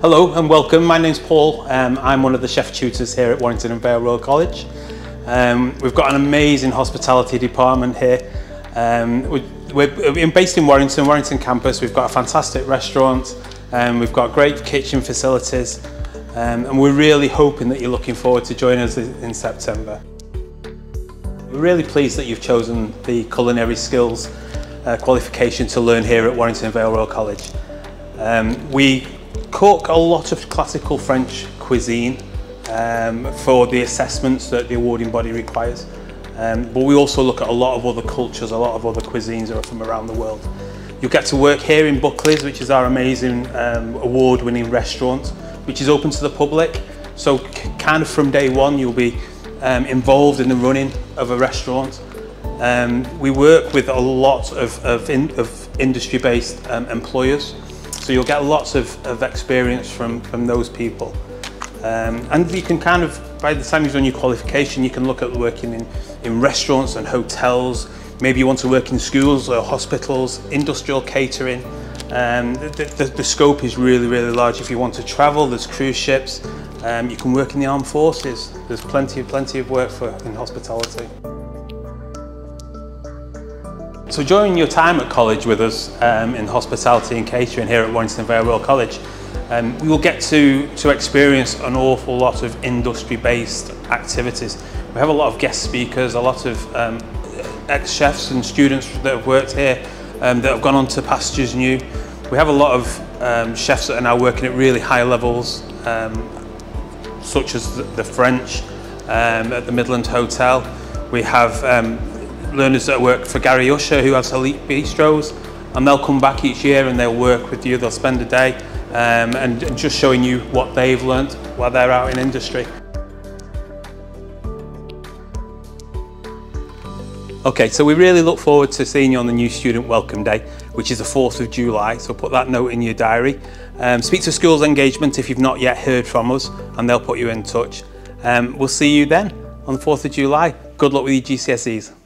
Hello and welcome. My name's Paul. Um, I'm one of the chef tutors here at Warrington and Vale Royal College. Um, we've got an amazing hospitality department here. Um, we, we're based in Warrington, Warrington campus. We've got a fantastic restaurant. Um, we've got great kitchen facilities. Um, and we're really hoping that you're looking forward to joining us in September. We're really pleased that you've chosen the culinary skills uh, qualification to learn here at Warrington Vale Royal College. Um, we cook a lot of classical French cuisine um, for the assessments that the awarding body requires. Um, but we also look at a lot of other cultures, a lot of other cuisines that are from around the world. You'll get to work here in Buckley's, which is our amazing um, award-winning restaurant, which is open to the public. So kind of from day one, you'll be um, involved in the running of a restaurant. Um, we work with a lot of, of, in, of industry-based um, employers. So you'll get lots of, of experience from, from those people. Um, and you can kind of, by the time you've done your qualification, you can look at working in, in restaurants and hotels. Maybe you want to work in schools or hospitals, industrial catering. Um, the, the, the scope is really, really large. If you want to travel, there's cruise ships. Um, you can work in the armed forces. There's plenty, plenty of work for in hospitality. So during your time at college with us um, in hospitality and catering here at Warrington Royal College, um, we will get to, to experience an awful lot of industry-based activities. We have a lot of guest speakers, a lot of um, ex-chefs and students that have worked here um, that have gone on to pastures new. We have a lot of um, chefs that are now working at really high levels, um, such as the, the French um, at the Midland Hotel. We have um, learners that work for Gary Usher who has elite bistros and they'll come back each year and they'll work with you, they'll spend a day um, and, and just showing you what they've learnt while they're out in industry. Okay, so we really look forward to seeing you on the new Student Welcome Day, which is the 4th of July, so put that note in your diary. Um, speak to Schools Engagement if you've not yet heard from us, and they'll put you in touch. Um, we'll see you then on the 4th of July. Good luck with your GCSEs.